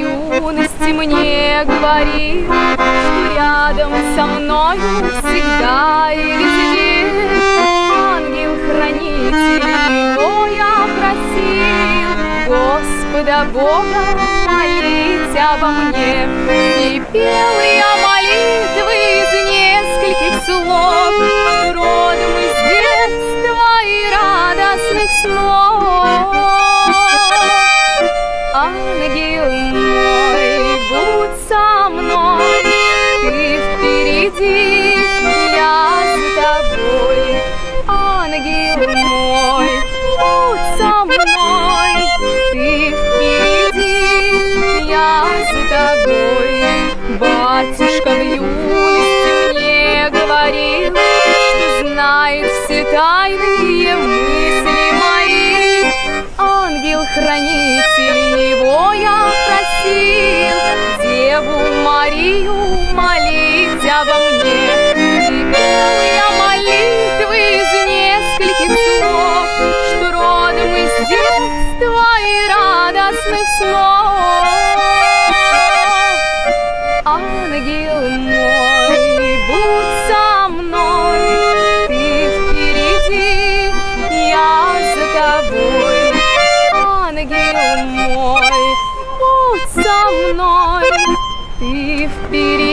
юности мне говорил, что рядом со мною всегда и везде ангел-хранитель, его я просил Господа Бога молить обо мне. И пел я молитвы из нескольких слов, родом из детства и радостных снов. Ангел мой, будь со мной, ты впереди, я за тобой. Ангел мой, будь со мной, ты впереди, я за тобой. Батюшка в юности мне говорил, что знает все тайные радостных снов. Ангел мой, будь со мной, ты впереди, я за тобой. Ангел мой, будь со мной, ты впереди,